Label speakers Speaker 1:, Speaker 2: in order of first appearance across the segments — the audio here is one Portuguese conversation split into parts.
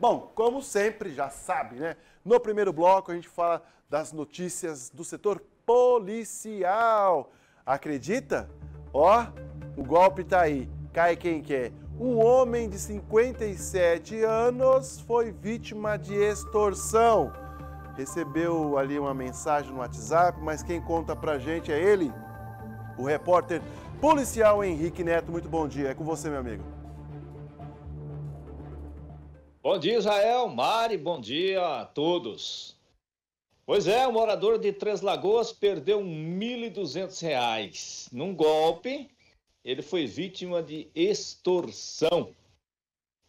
Speaker 1: Bom, como sempre, já sabe, né? No primeiro bloco a gente fala das notícias do setor policial. Acredita? Ó, o golpe tá aí. Cai quem quer. Um homem de 57 anos foi vítima de extorsão. Recebeu ali uma mensagem no WhatsApp, mas quem conta pra gente é ele, o repórter policial Henrique Neto. Muito bom dia. É com você, meu amigo.
Speaker 2: Bom dia, Israel, Mari, bom dia a todos. Pois é, o morador de Três Lagoas perdeu R$ 1.200 num golpe. Ele foi vítima de extorsão.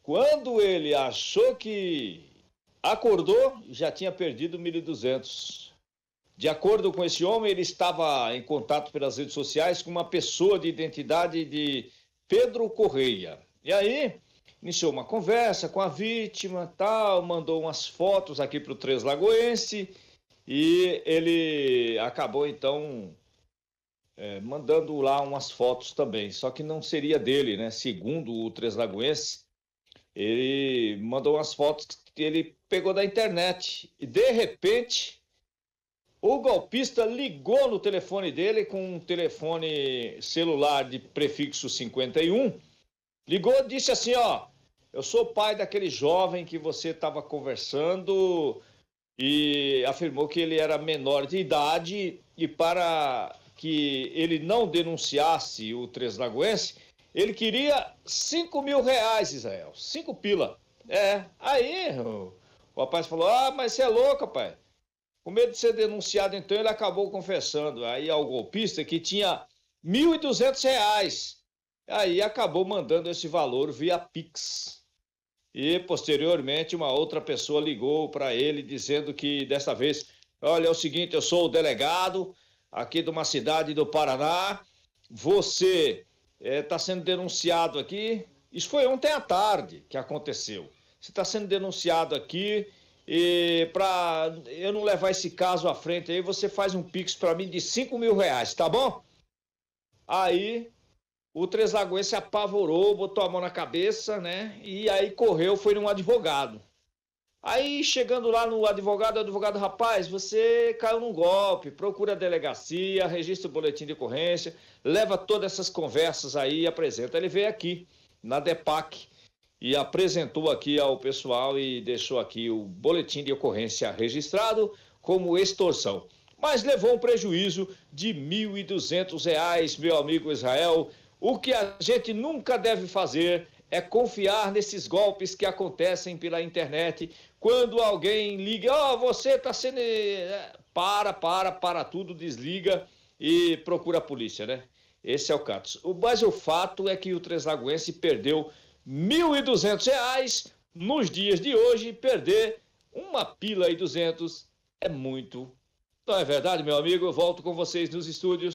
Speaker 2: Quando ele achou que acordou, já tinha perdido 1.200. De acordo com esse homem, ele estava em contato pelas redes sociais com uma pessoa de identidade de Pedro Correia. E aí, iniciou uma conversa com a vítima, tal, mandou umas fotos aqui para o Três Lagoense e ele acabou então é, mandando lá umas fotos também, só que não seria dele, né? Segundo o Três Lagoense, ele mandou umas fotos que ele pegou da internet e de repente o golpista ligou no telefone dele com um telefone celular de prefixo 51 ligou disse assim, ó, eu sou pai daquele jovem que você estava conversando e afirmou que ele era menor de idade e para que ele não denunciasse o Três Lagoense, ele queria 5 mil reais, Israel. 5 pila. É, aí o, o rapaz falou, ah, mas você é louco, pai. Com medo de ser denunciado, então ele acabou confessando aí ao golpista que tinha 1.200 reais. Aí acabou mandando esse valor via Pix. E posteriormente uma outra pessoa ligou para ele dizendo que dessa vez, olha, é o seguinte, eu sou o delegado aqui de uma cidade do Paraná, você está eh, é, sendo denunciado aqui. Isso foi ontem à tarde que aconteceu. Você está sendo denunciado aqui e para eu não levar esse caso à frente aí, você faz um pix para mim de 5 mil reais, tá bom? Aí o Três Lagoas se apavorou, botou a mão na cabeça, né? E aí correu, foi num advogado. Aí chegando lá no advogado, o advogado, rapaz, você caiu num golpe, procura a delegacia, registra o boletim de ocorrência, leva todas essas conversas aí e apresenta. Ele veio aqui na DEPAC e apresentou aqui ao pessoal e deixou aqui o boletim de ocorrência registrado como extorsão. Mas levou um prejuízo de R$ 1.200, meu amigo Israel, o que a gente nunca deve fazer é confiar nesses golpes que acontecem pela internet. Quando alguém liga, ó, oh, você está sendo. É, para, para, para tudo, desliga e procura a polícia, né? Esse é o caso. Mas o fato é que o Três Lagoense perdeu R$ 1.200 nos dias de hoje. Perder uma pila e 200 é muito. Não é verdade, meu amigo? Eu volto com vocês nos estúdios.